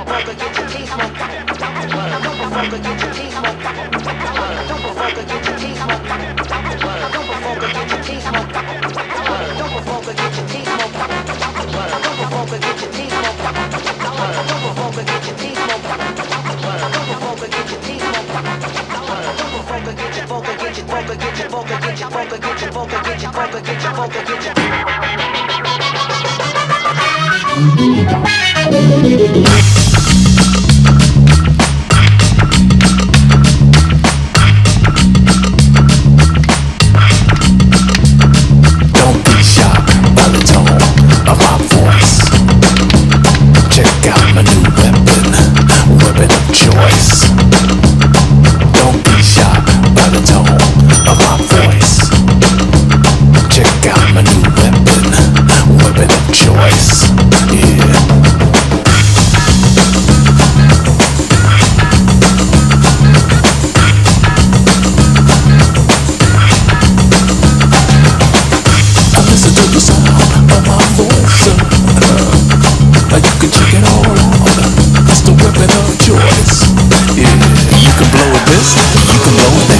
Motherfucker, get your teeth smoked. Motherfucker, get your teeth smoked. Motherfucker, get your teeth smoked. Motherfucker, get your teeth smoked. your vocal, get your vocal, get your vocal, get your vocal, get your vocal, get your vocal. on. That's the weapon of choice. You can blow it this, you can blow that.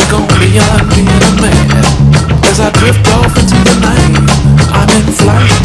It's gonna a As I drift off into the night I'm in flight.